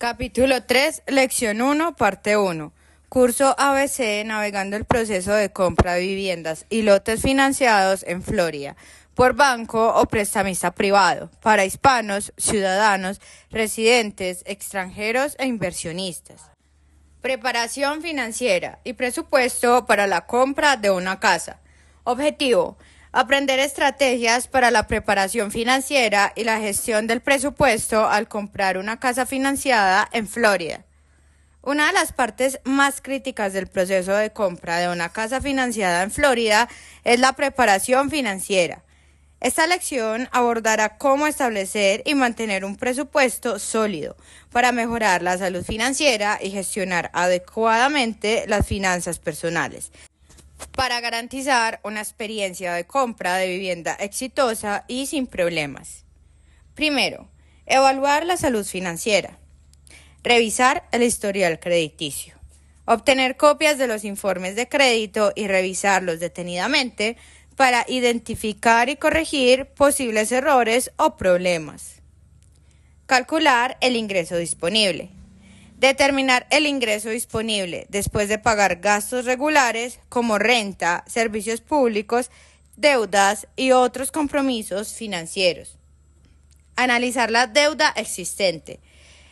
Capítulo 3, Lección 1, parte 1. Curso ABC navegando el proceso de compra de viviendas y lotes financiados en Florida por banco o prestamista privado para hispanos, ciudadanos, residentes, extranjeros e inversionistas. Preparación financiera y presupuesto para la compra de una casa. Objetivo. Aprender estrategias para la preparación financiera y la gestión del presupuesto al comprar una casa financiada en Florida. Una de las partes más críticas del proceso de compra de una casa financiada en Florida es la preparación financiera. Esta lección abordará cómo establecer y mantener un presupuesto sólido para mejorar la salud financiera y gestionar adecuadamente las finanzas personales, para garantizar una experiencia de compra de vivienda exitosa y sin problemas. Primero, evaluar la salud financiera. Revisar el historial crediticio. Obtener copias de los informes de crédito y revisarlos detenidamente para identificar y corregir posibles errores o problemas. Calcular el ingreso disponible. Determinar el ingreso disponible después de pagar gastos regulares como renta, servicios públicos, deudas y otros compromisos financieros. Analizar la deuda existente.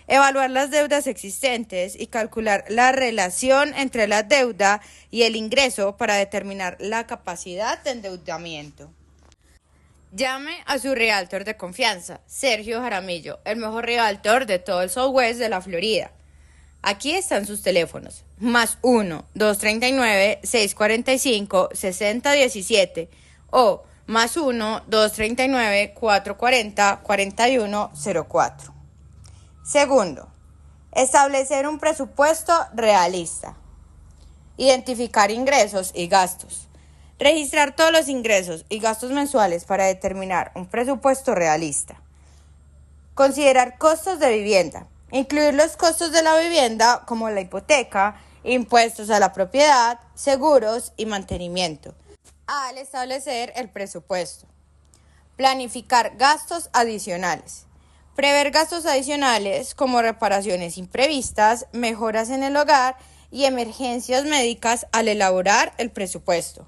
Evaluar las deudas existentes y calcular la relación entre la deuda y el ingreso para determinar la capacidad de endeudamiento. Llame a su realtor de confianza, Sergio Jaramillo, el mejor realtor de todo el Southwest de la Florida. Aquí están sus teléfonos. Más 1-239-645-6017 o más 1-239-440-4104. Segundo, establecer un presupuesto realista. Identificar ingresos y gastos. Registrar todos los ingresos y gastos mensuales para determinar un presupuesto realista. Considerar costos de vivienda Incluir los costos de la vivienda como la hipoteca, impuestos a la propiedad, seguros y mantenimiento. Al establecer el presupuesto. Planificar gastos adicionales. Prever gastos adicionales como reparaciones imprevistas, mejoras en el hogar y emergencias médicas al elaborar el presupuesto.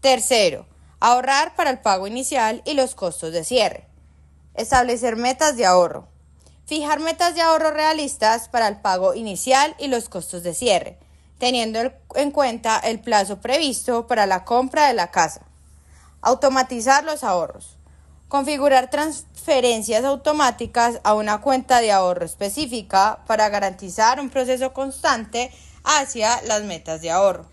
Tercero, ahorrar para el pago inicial y los costos de cierre. Establecer metas de ahorro. Fijar metas de ahorro realistas para el pago inicial y los costos de cierre, teniendo en cuenta el plazo previsto para la compra de la casa. Automatizar los ahorros. Configurar transferencias automáticas a una cuenta de ahorro específica para garantizar un proceso constante hacia las metas de ahorro.